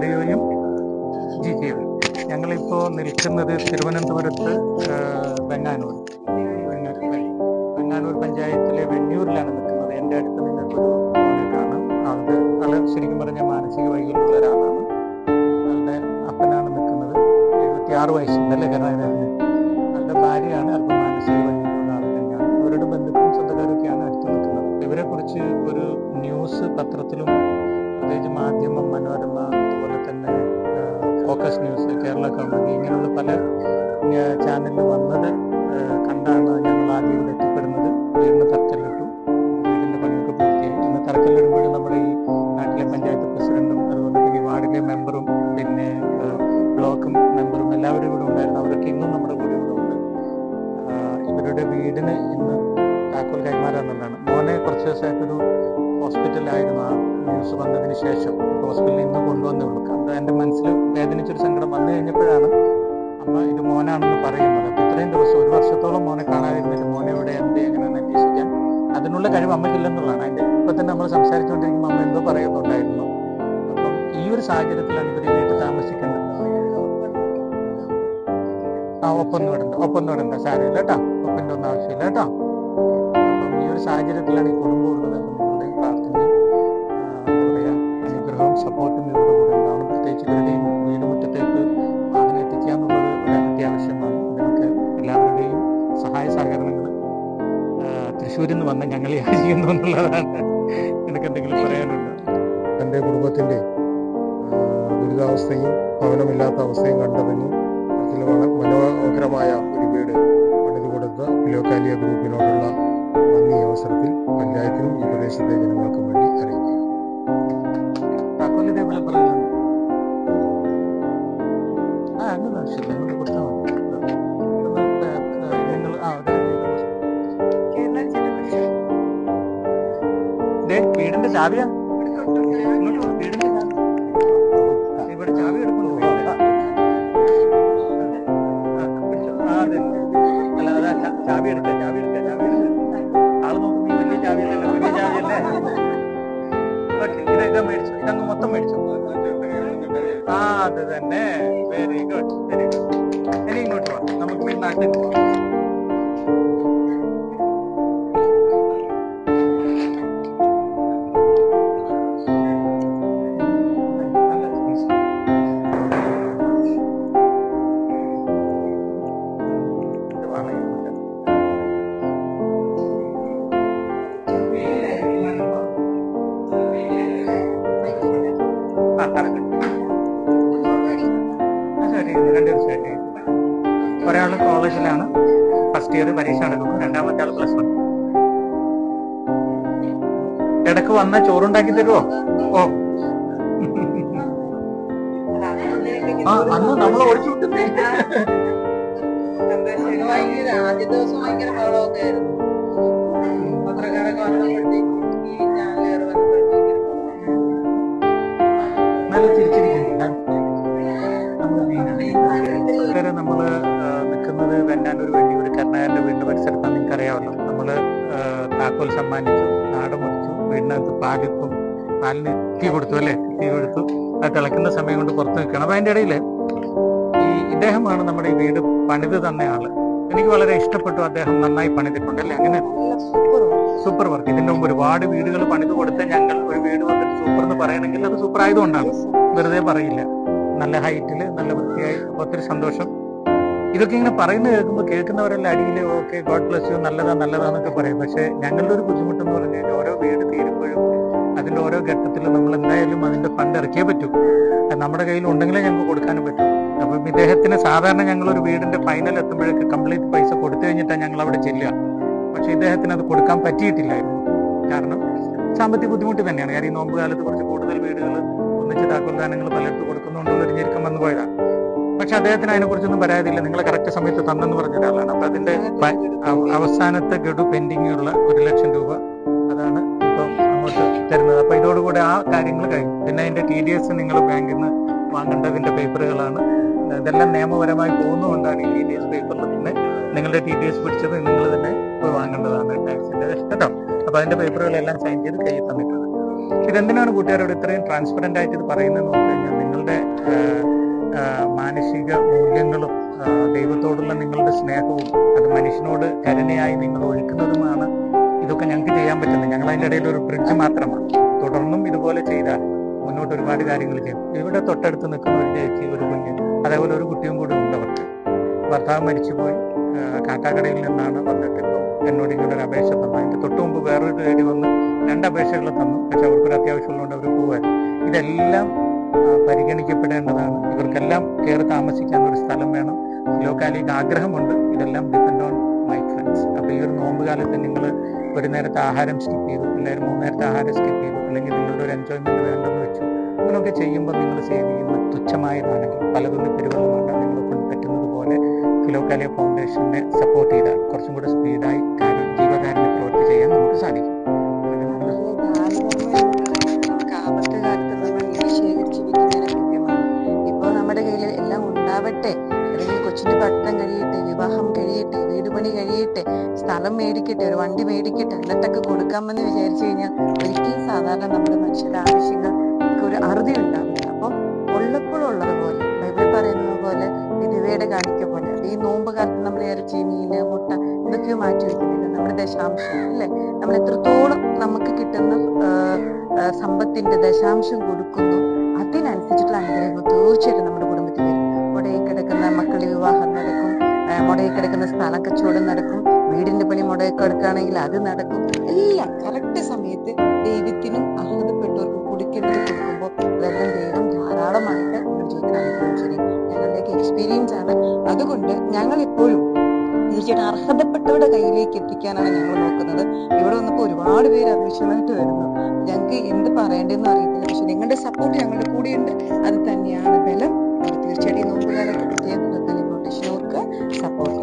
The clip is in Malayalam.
മാരിയോയും ജിജിയും ഞങ്ങളിപ്പോൾ നിൽക്കുന്നത് തിരുവനന്തപുരത്ത് വെങ്ങാനൂർ. വെങ്ങാനൂർ പഞ്ചായത്തിലെ വെണ്ണൂരിലാണ് നിൽക്കുന്നത്. എന്റെ അടുത്ത് നിങ്ങൾക്കൊരു മോനെ കാണാം. ആളുടെ ആൾ ശരിക്കും പറഞ്ഞാൽ മാനസിക വൈകല്യമുള്ള ഒരാളാണ്. ആളുടെ അപ്പനാണ് നിൽക്കുന്നത്. എഴുപത്തി ആറ് അല്ലേ കരുണാകരന് ആളുടെ ഭാര്യയാണ് അല്പം മാനസിക വൈകല്യമുള്ള ആൾ തന്നെയാണ്. അവരുടെ ബന്ധുക്കളും സ്വന്തക്കാരൊക്കെയാണ് അടുത്ത് നിൽക്കുന്നത്. ഇവരെ കുറിച്ച് ഒരു ന്യൂസ് പത്രത്തിലും പ്രത്യേകിച്ച് മാധ്യമം മനോരമ അതുപോലെ തന്നെ ഫോക്കസ് ന്യൂസ് കേരള കൗമുദി ഇങ്ങനെയുള്ള പല ചാനലിൽ വന്നത് കണ്ടാണ് ഞങ്ങൾ ആദ്യം ഇവിടെ എത്തിപ്പെടുന്നത്. വീടിന് തറക്കല്ലിട്ടു. വീടിന്റെ പണിയൊക്കെ പൂർത്തിയായി. ഇന്ന് തറക്കല്ലിടുമ്പോൾ നമ്മുടെ ഈ നാട്ടിലെ പഞ്ചായത്ത് പ്രസിഡന്റും അതുപോലെ തന്നെ വാർഡിലെ മെമ്പറും പിന്നെ ബ്ലോക്ക് മെമ്പറും എല്ലാവരും ഇവിടെ ഉണ്ടായിരുന്നു. അവരൊക്കെ ഇന്നും നമ്മുടെ കൂടെ ഇവിടെ ഉണ്ട്. ഇവരുടെ വീടിന് ഇന്ന് താക്കോൽ കൈമാറാന്നുള്ളതാണ് മോനെ കുറച്ച് ദിവസമായിട്ടൊരു ഹോസ്പിറ്റലിലായിരുന്നു ആ ന്യൂസ് വന്നതിന് ശേഷം. ഹോസ്പിറ്റലിൽ നിന്ന് കൊണ്ടുവന്നേ ഉള്ളൂ അത് എന്റെ മനസ്സിൽ വേദനിച്ചൊരു സങ്കടം വന്നു കഴിഞ്ഞപ്പോഴാണ് അമ്മ ഇത് മോനാണെന്ന് പറയുന്നത്. അപ്പം ഇത്രയും ദിവസം ഒരു വർഷത്തോളം മോനെ കാണാതിരുന്നിട്ട് മോനെ ഇവിടെ എന്ത് എങ്ങനെയാണെന്ന് അന്വേഷിക്കാൻ. അതിനുള്ള കഴിവ് അമ്മയ്ക്കില്ലെന്നുള്ളതാണ് അതിന്റെ. ഇപ്പം തന്നെ നമ്മൾ സംസാരിച്ചുകൊണ്ടിരിക്കുമ്പോൾ അമ്മ എന്തോ പറയുന്നുണ്ടായിരുന്നു. അപ്പം ഈ ഒരു സാഹചര്യത്തിലാണ് ഇവർ വീട്ടിൽ താമസിക്കേണ്ടത്. ആ ഒപ്പൊന്നും ഇടണ്ട ഒപ്പൊന്നും ഇടണ്ട. സാരമില്ല കേട്ടോ. ഒപ്പിന്റെ ഒന്നും ആവശ്യമില്ല കേട്ടോ. ഈ ഒരു സാഹചര്യത്തിലാണ് ഈ കുടുംബം ഉള്ളത്. തൃശ്ശൂരിൽ നിന്ന് വന്ന ഞങ്ങളെ അറിയുന്നു എന്നുള്ളതാണ് നിനക്ക് എന്തെങ്കിലും പറയാനുണ്ടോ? എന്റെ കുടുംബത്തിന്റെ ദുരിതാവസ്ഥയും ഭവനമില്ലാത്ത അവസ്ഥയും കണ്ടതിന് മനോഹരമായ ഒരു വീട് പണിത് കൊടുത്ത ഗ്രൂപ്പിനോടുള്ള നന്ദി അവസരത്തിൽ പഞ്ചായത്തിനും ഈ പ്രദേശത്തെ ജനങ്ങൾക്കും ചാവിയാ? ചാവി ഇവിടെ ചാവി എടുക്കുന്നു. അല്ല അതാ ചാവി എടുക്ക ചാവി എടുക്ക ചാവി എടുക്ക. ആൾ നോക്കുമ്പോ ഈ വലിയ ചാവിയല്ലല്ലോ വലിയ ചാവിയല്ലേ ഓക്കെ ഇതൊക്കെ മേടിച്ചു. ഇതങ്ങ് മൊത്തം മേടിച്ചു. ആ അത് തന്നെ. വെരി ഗുഡ് വെരി ഗുഡ് ഇനി ഇങ്ങോട്ട് വാ. നമുക്ക് നാട്ടിൽ പോവാം. ശരി. ഒരാൾ കോളേജിലാണ്. ഫസ്റ്റ് ഇയർ പരീക്ഷ നടക്കുന്നു രണ്ടാമത്തെ ആൾ പ്ലസ് വൺ. ഇടയ്ക്ക് വന്ന ചോറുണ്ടാക്കി തരുമോ ഓ. ആ അന്ന് നമ്മൾ ഓടിച്ചു ഭയങ്കര ആദ്യ ദിവസം ഭയങ്കര ബഹളമൊക്കെ ആയിരുന്നു. പത്രക്കാരൊക്കെ വന്നപ്പോഴത്തേക്കും ഈ നമ്മൾ നിൽക്കുന്നത് വെന്നാനൂർ വേണ്ടി ഒരു കർണാകാരന്റെ വീടിന്റെ പരിസരത്താണ് നിങ്ങൾക്ക് അറിയാമല്ലോ നമ്മൾ താക്കോൽ സമ്മാനിച്ചു നാട് മുറിച്ചു വീടിനകത്ത് പാലിപ്പം പാലിന് തീ കൊടുത്തു അല്ലേ? തീ കൊടുത്തു. അത് തിളക്കുന്ന സമയം കൊണ്ട് പുറത്ത് നിൽക്കണം അതിന്റെ ഇടയിൽ ഈ ഇദ്ദേഹമാണ് നമ്മുടെ ഈ വീട് പണിത് തന്ന ആൾ. എനിക്ക് വളരെ ഇഷ്ടപ്പെട്ടു അദ്ദേഹം നന്നായി പണിതിട്ടുണ്ട് അല്ലെ? അങ്ങനെ സൂപ്പർ വർക്ക് ഇതിന്റെ മുമ്പ് ഒരുപാട് വീടുകൾ പണിത് കൊടുത്ത ഞങ്ങൾ ഒരു വീട് വന്നിട്ട് സൂപ്പർ എന്ന് പറയണമെങ്കിൽ അത് സൂപ്പർ ആയതുകൊണ്ടാണ്. വെറുതെ പറയില്ല. നല്ല ഹൈറ്റിൽ നല്ല വൃത്തിയായി ഒത്തിരി സന്തോഷം. ഇതൊക്കെ ഇങ്ങനെ പറയുന്ന കേൾക്കുമ്പോൾ കേൾക്കുന്നവരെല്ലാം അടിയിൽ ഓക്കെ ഗോഡ് പ്ലസ് യു നല്ലതാ നല്ലതാന്നൊക്കെ പറയും. പക്ഷെ ഞങ്ങളുടെ ഒരു ബുദ്ധിമുട്ടെന്ന് പറഞ്ഞു കഴിഞ്ഞാൽ ഓരോ വീട് തീരുമ്പോഴും അതിന്റെ ഓരോ ഘട്ടത്തിലും നമ്മൾ എന്തായാലും അതിന്റെ ഫണ്ട് ഇറക്കിയേ പറ്റൂ. നമ്മുടെ കയ്യിൽ ഉണ്ടെങ്കിലേ ഞങ്ങൾക്ക് കൊടുക്കാനും പറ്റും. അപ്പം ഇദ്ദേഹത്തിന് സാധാരണ ഞങ്ങൾ ഒരു വീടിന്റെ ഫൈനൽ എത്തുമ്പോഴേക്ക് കംപ്ലീറ്റ് പൈസ കൊടുത്തു കഴിഞ്ഞിട്ടാണ് ഞങ്ങൾ അവിടെ ചെല്ലുക. പക്ഷെ ഇദ്ദേഹത്തിന് അത് കൊടുക്കാൻ പറ്റിയിട്ടില്ലായിരുന്നു. കാരണം സാമ്പത്തിക ബുദ്ധിമുട്ട് തന്നെയാണ്. കാര്യം ഈ നോമ്പ് കാലത്ത് കുറച്ച് കൂടുതൽ വീടുകൾ ഒന്നിച്ച് താക്കോൽദാനങ്ങൾ പലയിടത്ത് കൊടുക്കുന്നുണ്ടുള്ള ഒരു ഞെരുക്കം വന്നു പോയതാണ് പക്ഷെ അദ്ദേഹത്തിന് അതിനെക്കുറിച്ചൊന്നും പരാതിയില്ല നിങ്ങൾ കറക്റ്റ് സമയത്ത് തന്നെന്ന് പറഞ്ഞ ഒരാളാണ് അപ്പൊ അതിന്റെ അവസാനത്തെ ഗഡു പെൻഡിങ് ഉള്ള ഒരു ലക്ഷം രൂപ അതാണ് തരുന്നത്. അപ്പൊ ഇതോടുകൂടി ആ കാര്യങ്ങൾ കഴിഞ്ഞു. പിന്നെ അതിന്റെ ടി ഡി എസ് നിങ്ങൾ ബാങ്കിൽ നിന്ന് വാങ്ങേണ്ടതിന്റെ പേപ്പറുകളാണ്. ഇതെല്ലാം നിയമപരമായി പോകുന്നതുകൊണ്ടാണ് ഈ ടി ഡി എസ് പേപ്പറിൽ തന്നെ നിങ്ങളുടെ ടി ഡി എസ് പിടിച്ചത് നിങ്ങൾ തന്നെ പോയി വാങ്ങേണ്ടതാണ് ടാക്സിന്റെ കേട്ടോ? അപ്പൊ അതിന്റെ പേപ്പറുകളെല്ലാം സൈൻ ചെയ്ത് കയ്യിൽ തന്നിട്ടുണ്ട്. ഇതെന്തിനാണ് കൂട്ടുകാരോട് ഇത്രയും ട്രാൻസ്പെറന്റ് ആയിട്ട് ഇത് പറയുന്നതെന്ന് പറഞ്ഞു കഴിഞ്ഞാൽ നിങ്ങളുടെ മാനസിക മൂല്യങ്ങളും ദൈവത്തോടുള്ള നിങ്ങളുടെ സ്നേഹവും അത് മനുഷ്യനോട് കരുണയായി നിങ്ങൾ ഒഴുക്കുന്നതുമാണ്. ഇതൊക്കെ ഞങ്ങൾക്ക് പറ്റുന്നത് ഞങ്ങൾ അതിന്റെ ഇടയിൽ ഒരു ബ്രിഡ്ജ് മാത്രമാണ്. തുടർന്നും ഇതുപോലെ ചെയ്താൽ മുന്നോട്ട് ഒരുപാട് കാര്യങ്ങൾ ചെയ്യും. ഇവിടെ തൊട്ടടുത്ത് നിൽക്കുന്ന ഒരു ചേച്ചി ഒരു കുഞ്ഞ് അതേപോലെ ഒരു കുട്ടിയും കൂടി ഉണ്ട് അവർക്ക്. ഭർത്താവ് മരിച്ചുപോയി. കാക്കാക്കടയിൽ നിന്നാണ് വന്നിട്ട് ഇപ്പം എന്നോട് ഇങ്ങനെ ഒരു അപേക്ഷ തന്നു. അതിന്റെ തൊട്ട് മുമ്പ് വേറൊരു ലേഡി വന്ന് രണ്ട് അപേക്ഷകൾ തന്നു. പക്ഷെ അവർക്കൊരു അത്യാവശ്യമുള്ളതുകൊണ്ട് അവർ പോവായിരുന്നു. ഇതെല്ലാം പരിഗണിക്കപ്പെടേണ്ടതാണ്. ഇവർക്കെല്ലാം കയറി താമസിക്കാൻ ഒരു സ്ഥലം വേണം. ലോക്കാലിക്ക് ആഗ്രഹമുണ്ട്. ഇതെല്ലാം ഡിപ്പെൻഡ് ഓൺ മൈ ഫ്രണ്ട്സ് അപ്പോൾ ഈ ഒരു നോമ്പ് കാലത്ത് നിങ്ങൾ ഒരു നേരത്തെ ആഹാരം സ്കിപ്പ് ചെയ്തു എല്ലാവരും മൂന്ന് നേരത്തെ ആഹാരം സ്കിപ്പ് ചെയ്തു അല്ലെങ്കിൽ നിങ്ങളുടെ ഒരു എൻജോയ്മെന്റ് വേണ്ടെന്ന് വെച്ചു. അങ്ങനെയൊക്കെ ചെയ്യുമ്പോൾ നിങ്ങൾ സേവ് ചെയ്യുന്ന തുച്ഛമായതാണെങ്കിൽ പലതും പെരുവെള്ളമാണ് നിങ്ങളെ കൊണ്ട് പറ്റുന്നത് പോലെ ഫിലോക്കാലിയ ഫൗണ്ടേഷനെ സപ്പോർട്ട് ചെയ്താൽ കുറച്ചും കൂടെ സ്പീഡായി ജീവകാരുണ്യ പ്രവൃത്തി ചെയ്യാൻ നമുക്ക് സാധിക്കും. വിചാരിച്ചു കഴിഞ്ഞാൽ ഒരിക്കലും സാധാരണ നമ്മുടെ മനുഷ്യരുടെ ആവശ്യങ്ങൾ ഒരു അറുതി ഉണ്ടാവില്ല. അപ്പം ഉള്ളപ്പോഴുള്ളത് പോലെ ബൈബിൾ പറയുന്നത് പോലെ വിധവയുടെ കാണിക്ക പോലെ ഈ നോമ്പ് കാലത്ത് നമ്മൾ ഇറച്ചി മീന് മുട്ട ഇതൊക്കെ മാറ്റി വെക്കുന്നില്ല നമ്മുടെ ദശാംശം അല്ലേ? നമ്മൾ എത്രത്തോളം നമുക്ക് കിട്ടുന്ന സമ്പത്തിന്റെ ദശാംശം കൊടുക്കുന്നു അതിനനുസരിച്ചിട്ടുള്ള അനുഗ്രഹങ്ങൾ തീർച്ചയായിട്ടും നമ്മുടെ കുടുംബത്തിൽ വരും. മുടയിൽ കിടക്കുന്ന മക്കളുടെ വിവാഹം നടക്കും മുടയിൽ കിടക്കുന്ന സ്ഥല കച്ചവടം നടക്കും വീടിന്റെ പണി മുടക്കെടുക്കുകയാണെങ്കിൽ അത് നടക്കും. എല്ലാം കറക്റ്റ് സമയത്ത് ദൈവത്തിനും അർഹതപ്പെട്ടവർക്കും കുടിക്കേണ്ടത് കൊടുക്കുമ്പോൾ വെള്ളം ദൈവം ധാരാളമായിട്ട് ശരി ഞങ്ങളുടെയൊക്കെ എക്സ്പീരിയൻസ് ആണ്. അതുകൊണ്ട് ഞങ്ങൾ എപ്പോഴും തീർച്ചയായിട്ടും അർഹതപ്പെട്ടവരുടെ കയ്യിലേക്ക് എത്തിക്കാനാണ് ഞങ്ങൾ നോക്കുന്നത്. ഇവിടെ വന്നപ്പോൾ ഒരുപാട് പേര് അഭിഷേകമായിട്ട് വരുന്നു. ഞങ്ങൾക്ക് എന്ത് പറയേണ്ടതെന്ന് അറിയത്തില്ല. പക്ഷെ നിങ്ങളുടെ സപ്പോർട്ട് ഞങ്ങളുടെ കൂടെയുണ്ട്. അത് തന്നെയാണ് ബലം. തീർച്ചയായിട്ടും നോക്കുകയാണെങ്കിൽ പ്രത്യേകം നിങ്ങൾക്ക് നിങ്ങളുടെ സപ്പോർട്ട്